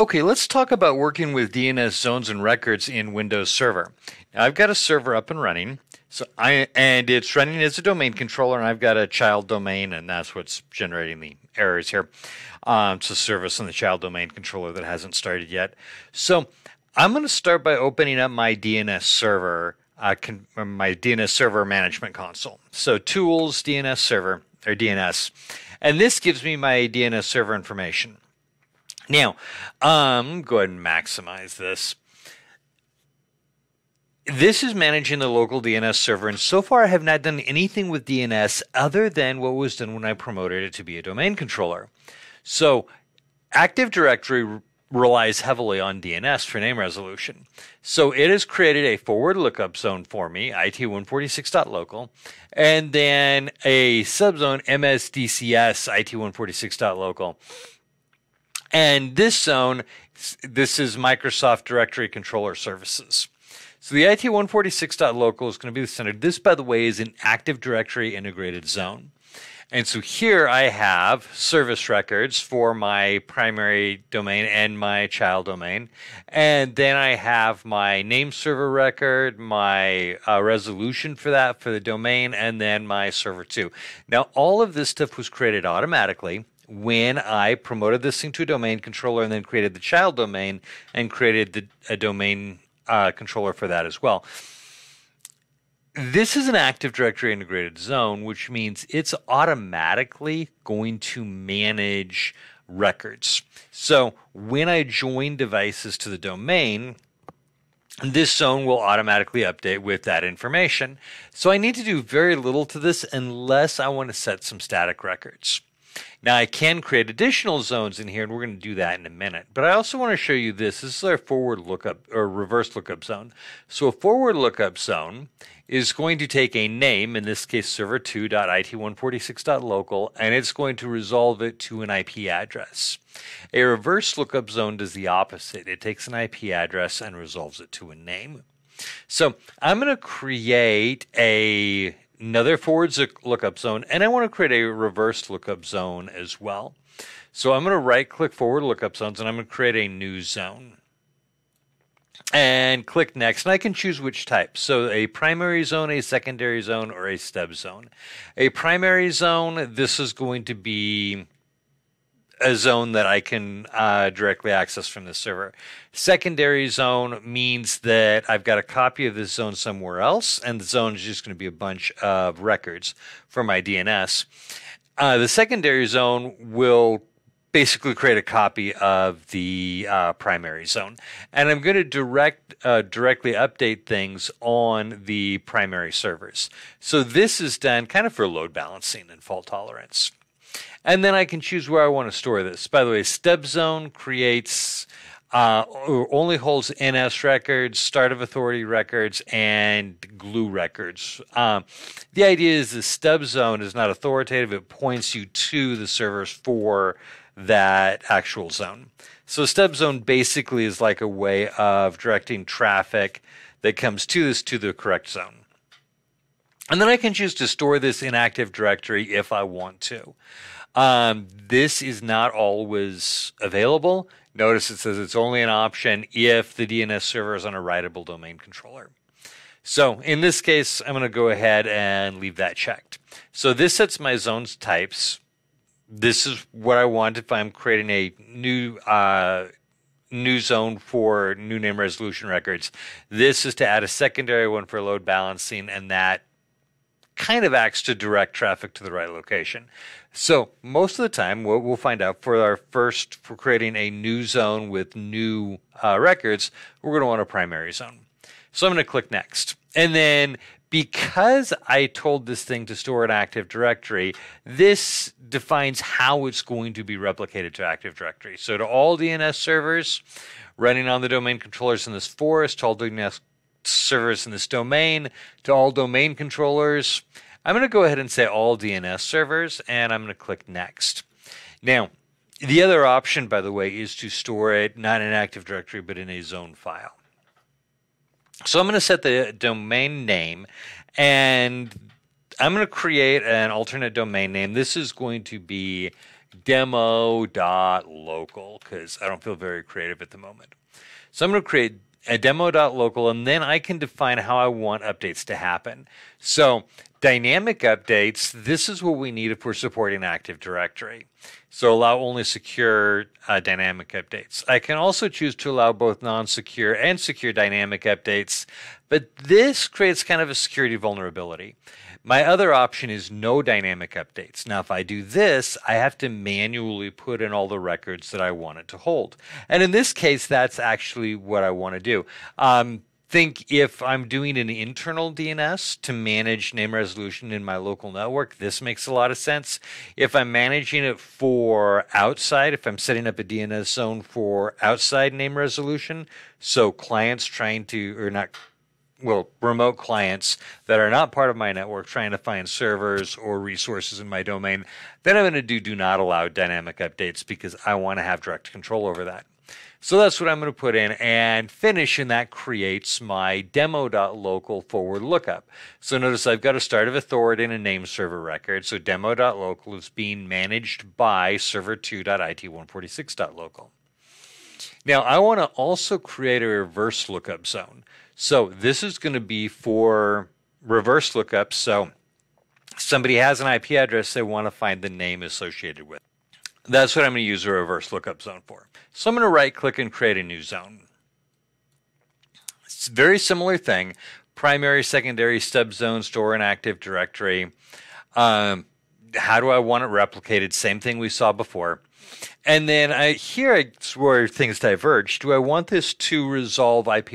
Okay, let's talk about working with DNS zones and records in Windows Server. Now, I've got a server up and running, so I and it's running as a domain controller, and I've got a child domain, and that's what's generating the errors here. Um, it's a service on the child domain controller that hasn't started yet. So I'm going to start by opening up my DNS server, uh, con- my DNS server management console. So tools, DNS server, or DNS, and this gives me my DNS server information. Now, um, go ahead and maximize this. This is managing the local DNS server, and so far I have not done anything with DNS other than what was done when I promoted it to be a domain controller. So, Active Directory relies heavily on DNS for name resolution. So it has created a forward lookup zone for me, IT146.local, and then a subzone MSDCS IT146.local. And this zone, this is Microsoft Directory Controller Services. So the IT146.local is going to be the center. This, by the way, is an Active Directory integrated zone. And so here I have service records for my primary domain and my child domain. And then I have my name server record, my uh, resolution for that for the domain, and then my server two. Now, all of this stuff was created automatically when I promoted this thing to a domain controller and then created the child domain and created the, a domain uh, controller for that as well. This is an Active Directory integrated zone, which means it's automatically going to manage records. So when I join devices to the domain, this zone will automatically update with that information. So I need to do very little to this unless I want to set some static records. Now I can create additional zones in here, and we're going to do that in a minute. But I also want to show you this. This is our forward lookup or reverse lookup zone. So a forward lookup zone is going to take a name, in this case server2.it146.local, and it's going to resolve it to an IP address. A reverse lookup zone does the opposite. It takes an IP address and resolves it to a name. So I'm going to create a another forward lookup zone, and I want to create a reverse lookup zone as well. So I'm going to right click forward lookup zones and I'm going to create a new zone. And click next, and I can choose which type. So, a primary zone, a secondary zone, or a stub zone. A primary zone, this is going to be a zone that I can uh, directly access from the server. Secondary zone means that I've got a copy of this zone somewhere else, and the zone is just going to be a bunch of records for my DNS. Uh, the secondary zone will basically create a copy of the uh, primary zone, and I'm going to direct uh, directly update things on the primary servers. So this is done kind of for load balancing and fault tolerance. And then I can choose where I want to store this. By the way, Stub Zone creates uh, only holds NS records, Start of Authority records, and glue records. Um, the idea is the stub zone is not authoritative, it points you to the servers for that actual zone. So, stub zone basically is like a way of directing traffic that comes to this to the correct zone. And then I can choose to store this in Active Directory if I want to. Um, this is not always available. Notice it says it's only an option if the DNS server is on a writable domain controller. So in this case, I'm going to go ahead and leave that checked. So this sets my zones types. This is what I want if I'm creating a new uh, new zone for new name resolution records. This is to add a secondary one for load balancing, and that kind of acts to direct traffic to the right location. So most of the time, what we'll find out for our first, for creating a new zone with new uh, records, we're going to want a primary zone. So I'm going to click next. And then because I told this thing to store an Active Directory, this defines how it's going to be replicated to Active Directory. So to all DNS servers running on the domain controllers in this forest, to all DNS servers in this domain, to all domain controllers, I'm going to go ahead and say all DNS servers, and I'm going to click next. Now, the other option, by the way, is to store it not in Active Directory, but in a zone file. So I'm going to set the domain name, and I'm going to create an alternate domain name. This is going to be demo.local because I don't feel very creative at the moment. So I'm going to create a demo.local and then I can define how I want updates to happen. So dynamic updates, this is what we need if we're supporting Active Directory. So allow only secure uh, dynamic updates. I can also choose to allow both non-secure and secure dynamic updates, but this creates kind of a security vulnerability. My other option is no dynamic updates. Now, if I do this, I have to manually put in all the records that I want it to hold. And in this case, that's actually what I want to do. Um, think if I'm doing an internal DNS to manage name resolution in my local network, this makes a lot of sense. If I'm managing it for outside, if I'm setting up a DNS zone for outside name resolution, so clients trying to, or not well, remote clients that are not part of my network trying to find servers or resources in my domain, then I'm going to do do not allow dynamic updates because I want to have direct control over that. So that's what I'm going to put in and finish, and that creates my demo.local forward lookup. So notice I've got a start of authority and a name server record. So demo.local is being managed by server2.it146.local. Now I want to also create a reverse lookup zone. So this is going to be for reverse lookups. So somebody has an IP address they want to find the name associated with. That's what I'm going to use a reverse lookup zone for. So I'm going to right click and create a new zone. It's a very similar thing. Primary, secondary, stub zone, store an Active Directory. Um, how do I want it replicated? Same thing we saw before. And then I, here it's where things diverge. Do I want this to resolve IP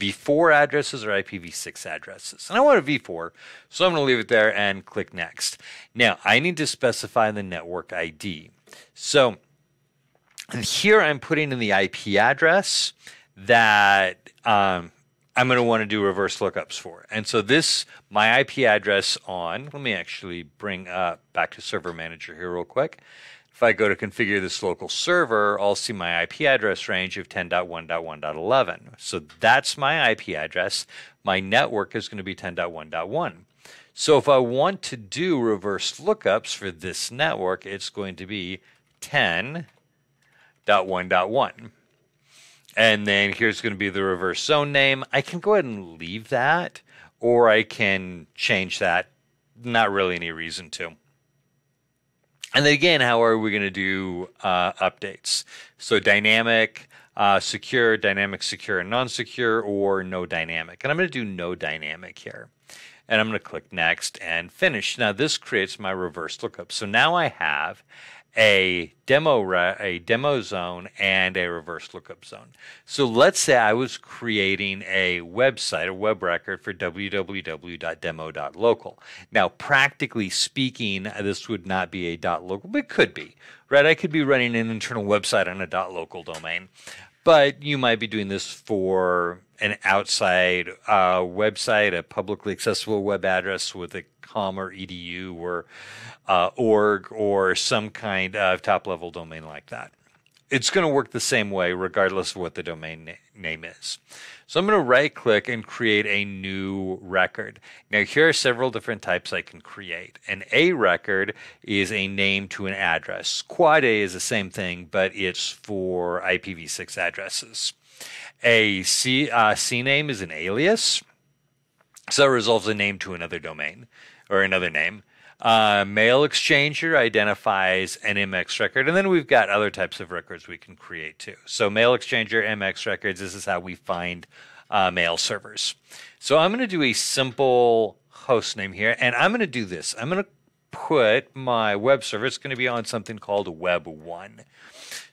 v4 addresses or IPv6 addresses. And I want a v4, so I'm going to leave it there and click next. Now, I need to specify the network ID. So here I'm putting in the IP address that um, I'm going to want to do reverse lookups for. And so this, my IP address on, let me actually bring up back to Server Manager here real quick. If I go to configure this local server, I'll see my IP address range of 10.1.1.11. So that's my IP address. My network is going to be 10.1.1. So if I want to do reverse lookups for this network, it's going to be 10.1.1. And then here's going to be the reverse zone name. I can go ahead and leave that, or I can change that. Not really any reason to. And then again, how are we going to do uh, updates? So dynamic, uh, secure, dynamic, secure, and non-secure, or no dynamic. And I'm going to do no dynamic here. And I'm going to click next and finish. Now this creates my reverse lookup. So now I have a demo a demo zone and a reverse lookup zone. So let's say I was creating a website, a web record for www.demo.local. Now, practically speaking, this would not be a .local, but it could be, right? I could be running an internal website on a .local domain, but you might be doing this for an outside uh, website, a publicly accessible web address with a com or edu or uh, org or some kind of top level domain like that. It's going to work the same way regardless of what the domain na- name is. So I'm going to right click and create a new record. Now here are several different types I can create. An A record is a name to an address. Quad A is the same thing, but it's for IPv6 addresses. A C, uh, C name is an alias. So it resolves a name to another domain or another name. Uh, mail exchanger identifies an MX record, and then we've got other types of records we can create too. So mail exchanger, MX records, this is how we find uh, mail servers. So I'm going to do a simple host name here, and I'm going to do this. I'm going to put my web server, it's going to be on something called Web1.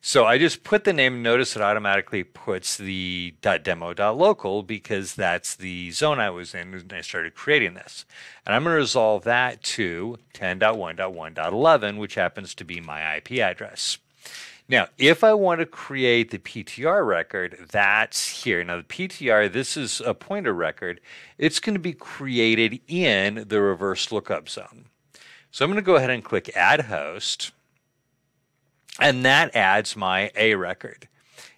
So I just put the name. Notice it automatically puts the .demo.local because that's the zone I was in when I started creating this. And I'm going to resolve that to 10.1.1.11, which happens to be my IP address. Now, if I want to create the PTR record, that's here. Now, the PTR, this is a pointer record. It's going to be created in the reverse lookup zone. So I'm going to go ahead and click Add Host. And that adds my A record.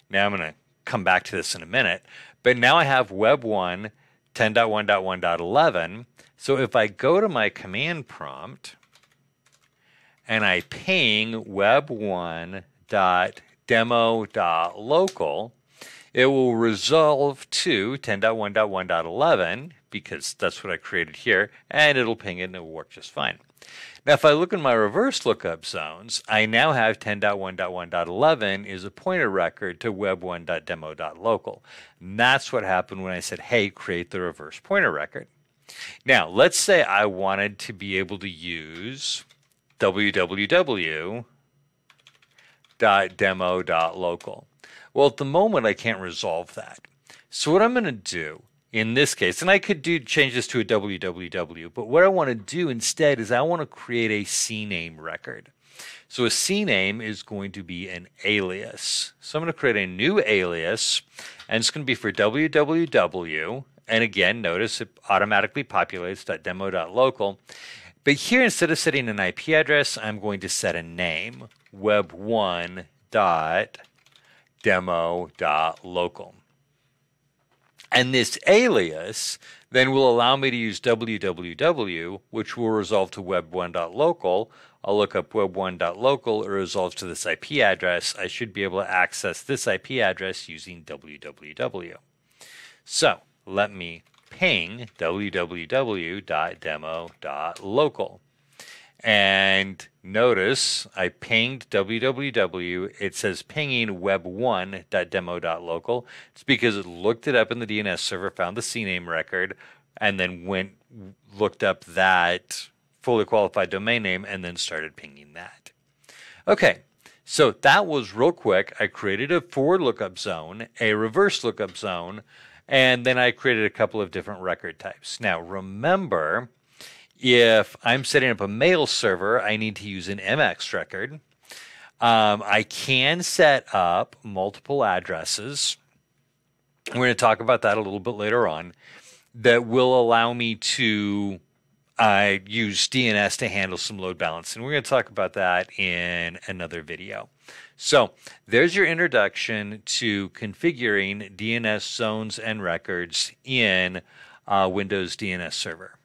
Now I'm going to come back to this in a minute, but now I have Web 1 10.1.1.11. So if I go to my command prompt and I ping web1.demo.local, it will resolve to 10.1.1.11 because that's what I created here, and it'll ping it and it will work just fine. Now, if I look in my reverse lookup zones, I now have 10.1.1.11 is a pointer record to web1.demo.local. And that's what happened when I said, hey, create the reverse pointer record. Now, let's say I wanted to be able to use www.demo.local. Well, at the moment, I can't resolve that. So what I'm going to do in this case, and I could do change this to a www, but what I want to do instead is I want to create a CNAME record. So a CNAME is going to be an alias. So I'm going to create a new alias, and it's going to be for www. And again, notice it automatically populates .demo.local. But here, instead of setting an IP address, I'm going to set a name, web1.demo.local. And this alias then will allow me to use www, which will resolve to web1.local. I'll look up web1.local, it resolves to this IP address. I should be able to access this IP address using www. So let me ping www.demo.local. And notice I pinged www. It says pinging web1.demo.local. It's because it looked it up in the DNS server, found the CNAME record, and then went looked up that fully qualified domain name and then started pinging that. Okay, so that was real quick. I created a forward lookup zone, a reverse lookup zone, and then I created a couple of different record types. Now remember, if I'm setting up a mail server, I need to use an MX record. Um, I can set up multiple addresses. We're going to talk about that a little bit later on. That will allow me to uh, use DNS to handle some load balancing. We're going to talk about that in another video. So there's your introduction to configuring DNS zones and records in uh, Windows DNS Server.